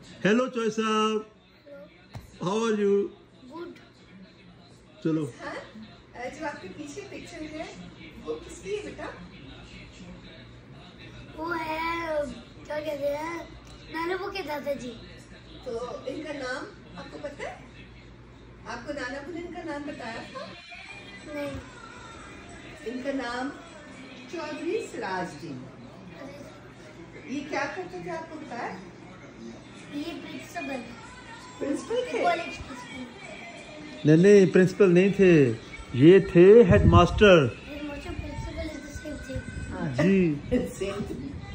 Hello चॉय साहब how are you good चलो। हाँ? जो आपके पीछे पिक्चर है वो किसकी है बेटा? वो है क्या कहते हैं? नाना वो के दादाजी। तो इनका नाम आपको पता है? आपको नाना ने इनका नाम बताया था? नहीं। इनका नाम चौधरी सिराज जी। ये क्या करते थे आपको बताया? ये प्रिंसिपल प्रिंसिपल थे? कॉलेज नहीं नहीं प्रिंसिपल नहीं थे। ये थे हेडमास्टर ये मुझे principal is the same thing हाँ, जी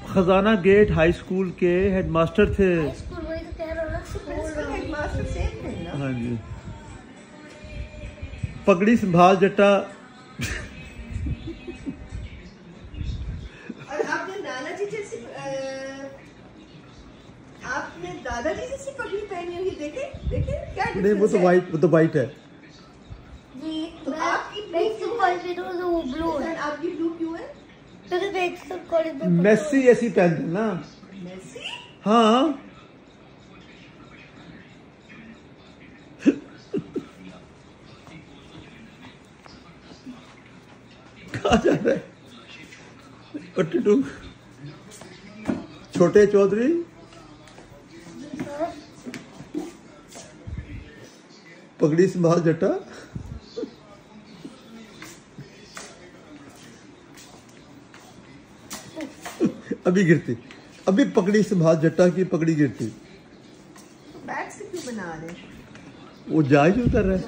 खजाना गेट हाई स्कूल के हेडमास्टर थे। हाई स्कूल वही तो कह रहा हूँ ना। स्कूल प्रिंसिपल हेडमास्टर सेम थे ना हाँ जी। पगड़ी संभाल जट्टा और आपने नाना जी जैसी अ, आपने दादाजी जैसी पगड़ी पहनी हुई देखे देखे क्या नहीं वो तो वाइट वो तो वाइट है। जी तो आपकी तो ब्लू आपकी ब्लू क्यों है? मेसी ऐसी पहनते हैं ना मेसी हाँ। कहा जा रहा? है छोटे चौधरी। पगड़ी संभाल जटा। अभी गिरती। अभी पकड़ी संभाल जटा की पकड़ी गिरती। बैग से क्यों बना रहे वो जायज़ उतर रहा है?